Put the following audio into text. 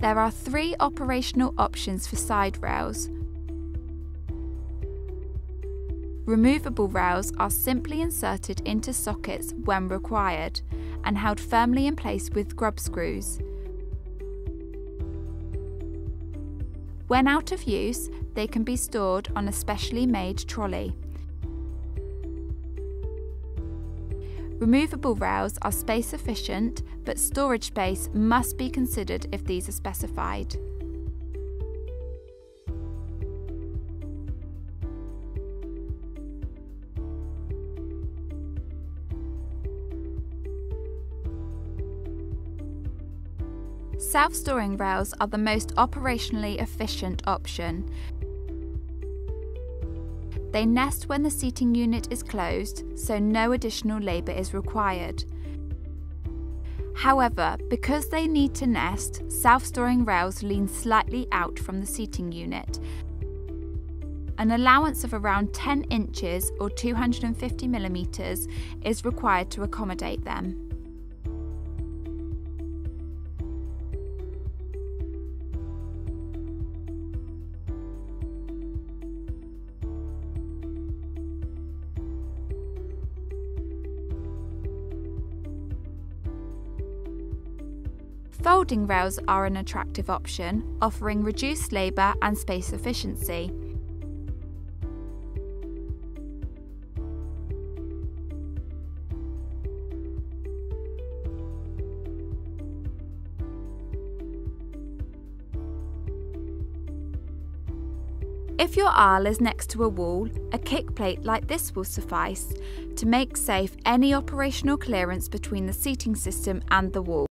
There are three operational options for side rails. Removable rails are simply inserted into sockets when required and held firmly in place with grub screws. When out of use, they can be stored on a specially made trolley. Removable rails are space efficient, but storage space must be considered if these are specified. Self storing rails are the most operationally efficient option. They nest when the seating unit is closed, so no additional labour is required. However, because they need to nest, self storing rails lean slightly out from the seating unit. An allowance of around 10 inches or 250 millimetres is required to accommodate them. Folding rails are an attractive option, offering reduced labour and space efficiency. If your aisle is next to a wall, a kick plate like this will suffice to make safe any operational clearance between the seating system and the wall.